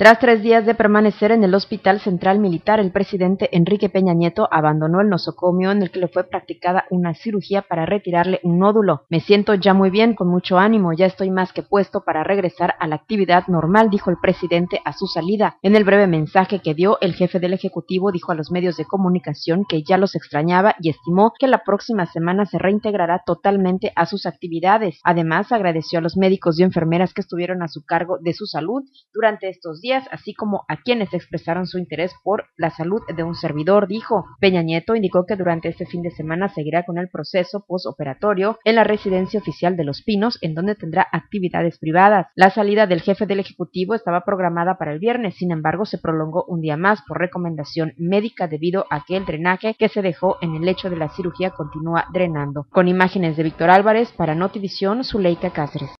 Tras tres días de permanecer en el Hospital Central Militar, el presidente Enrique Peña Nieto abandonó el nosocomio en el que le fue practicada una cirugía para retirarle un nódulo. Me siento ya muy bien, con mucho ánimo, ya estoy más que puesto para regresar a la actividad normal, dijo el presidente a su salida. En el breve mensaje que dio, el jefe del Ejecutivo dijo a los medios de comunicación que ya los extrañaba y estimó que la próxima semana se reintegrará totalmente a sus actividades. Además, agradeció a los médicos y enfermeras que estuvieron a su cargo de su salud durante estos días así como a quienes expresaron su interés por la salud de un servidor, dijo. Peña Nieto indicó que durante este fin de semana seguirá con el proceso postoperatorio en la residencia oficial de Los Pinos, en donde tendrá actividades privadas. La salida del jefe del Ejecutivo estaba programada para el viernes, sin embargo se prolongó un día más por recomendación médica debido a que el drenaje que se dejó en el lecho de la cirugía continúa drenando. Con imágenes de Víctor Álvarez para Notivisión, Zuleika Cáceres.